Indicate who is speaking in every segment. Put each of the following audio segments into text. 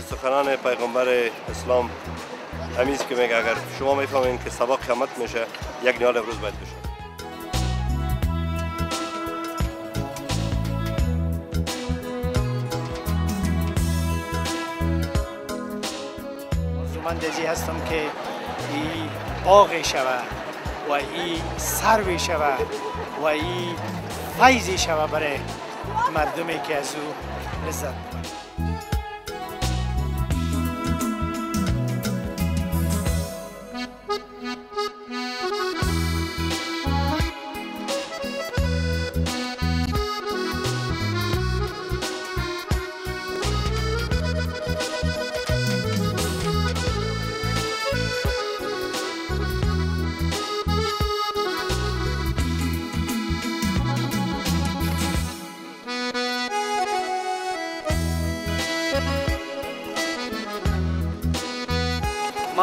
Speaker 1: سخنان پیغمبر اسلام همیست که میگه اگر شما می‌فهمین که سبق قیامت میشه یک نیال امروز باید بشه.
Speaker 2: من دزی هستم که ای باغ شوه و ای سروی شوه و ای فیضی شوه برای مردمی که از او لذت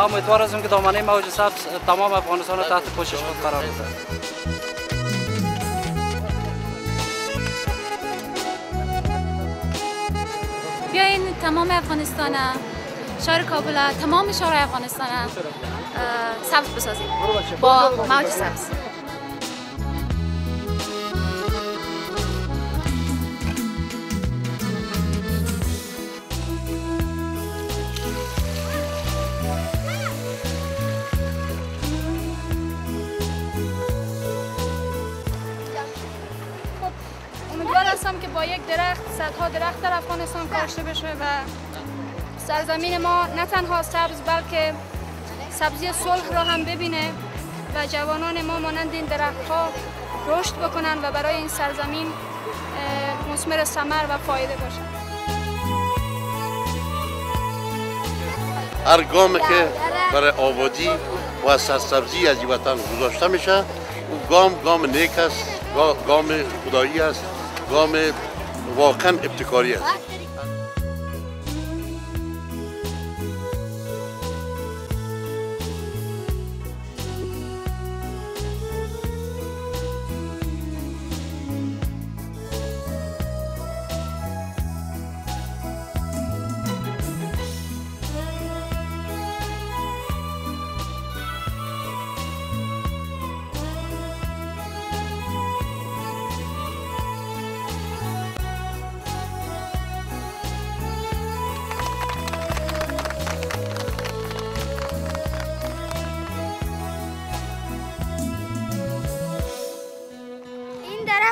Speaker 3: امیدوار هستیم که دامنه موج سبز تمام افغانستان رو تحت پوشش خود قرار بده
Speaker 4: بیاین تمام افغانستان شهر کابل تمام شهر افغانستان سبز بسازیم. با موج سبز. هستم که با یک درخت صدها درخت در افغانستان کاشته بشه و سرزمین ما نه تنها سبز بلکه سبزی صلح را هم ببینه و جوانان ما مانند این درخت ها رشد بکنن و برای این سرزمین اه، مثمر ثمر و فایده باشه.
Speaker 5: هر گام که برای آبادی و سرسبزی از این وطن گذاشته میشه او گام گام نیک است گا- گام خدایی است. گام واقعا ابتکاری است.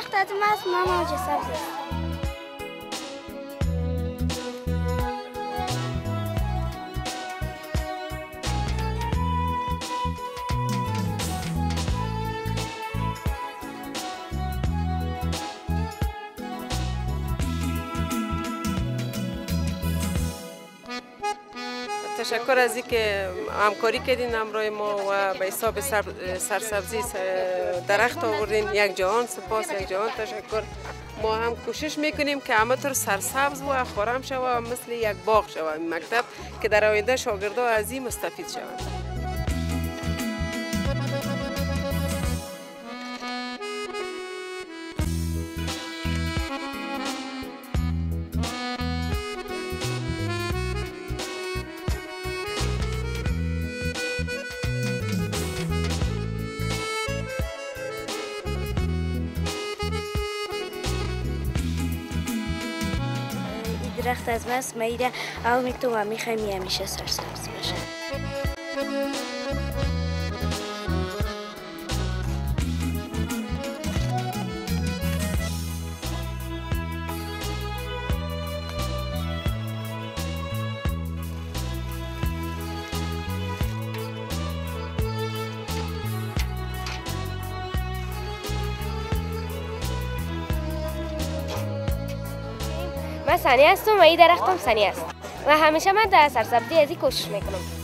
Speaker 6: درخت از ما است ما موج سبز
Speaker 7: تشکر از اینکه همکاری کردین همراه ما و به حساب سر سرسبزی درخت آوردین یک جهان سپاس یک جهان تشکر ما هم کوشش می‌کنیم که همه طور سرسبز و خورم شوه مثل یک باغ شوه مکتب که در آینده شاگردا از این مستفید شوند
Speaker 6: درخت از ما ایره او می‌تونم و می‌خوایم همیشه سرسبز
Speaker 8: من سنی هستم و این درختم سنی است. و همیشه من در سرسبزی از این کوشش می‌کنم.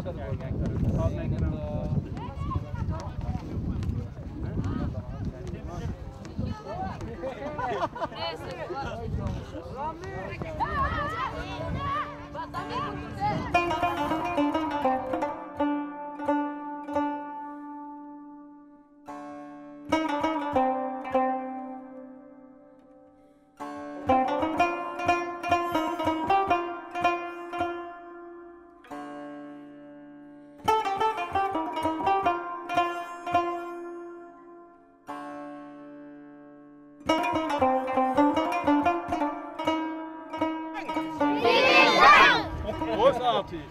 Speaker 9: Ramli! tea.